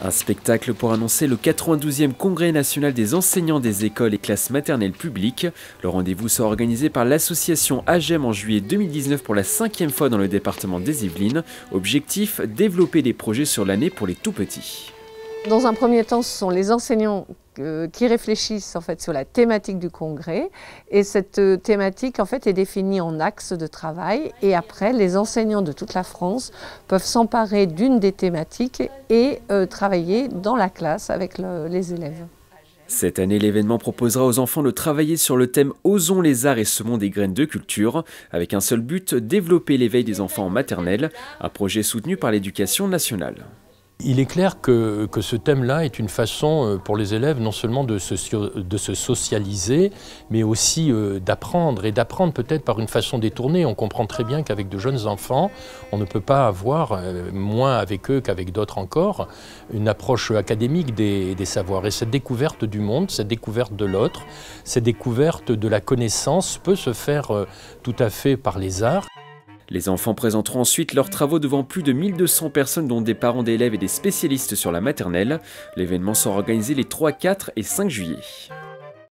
Un spectacle pour annoncer le 92e Congrès national des enseignants des écoles et classes maternelles publiques. Le rendez-vous sera organisé par l'association AGEM en juillet 2019 pour la cinquième fois dans le département des Yvelines. Objectif, développer des projets sur l'année pour les tout-petits. Dans un premier temps, ce sont les enseignants euh, qui réfléchissent en fait sur la thématique du congrès et cette euh, thématique est définie en axes de travail et après les enseignants de toute la France peuvent s'emparer d'une des thématiques et euh, travailler dans la classe avec les élèves. Cette année, l'événement proposera aux enfants de travailler sur le thème Osons les arts et semons des graines de culture, avec un seul but, développer l'éveil des enfants en maternelle, un projet soutenu par l'éducation nationale. Il est clair que, ce thème-là est une façon euh, pour les élèves non seulement de se, de se socialiser, mais aussi euh, d'apprendre, et d'apprendre peut-être par une façon détournée. On comprend très bien qu'avec de jeunes enfants, on ne peut pas avoir, euh, moins avec eux qu'avec d'autres encore, une approche académique des, des savoirs. Et cette découverte du monde, cette découverte de l'autre, cette découverte de la connaissance peut se faire tout à fait par les arts. Les enfants présenteront ensuite leurs travaux devant plus de 1200 personnes dont des parents d'élèves et des spécialistes sur la maternelle. L'événement sera organisé les 3, 4 et 5 juillet.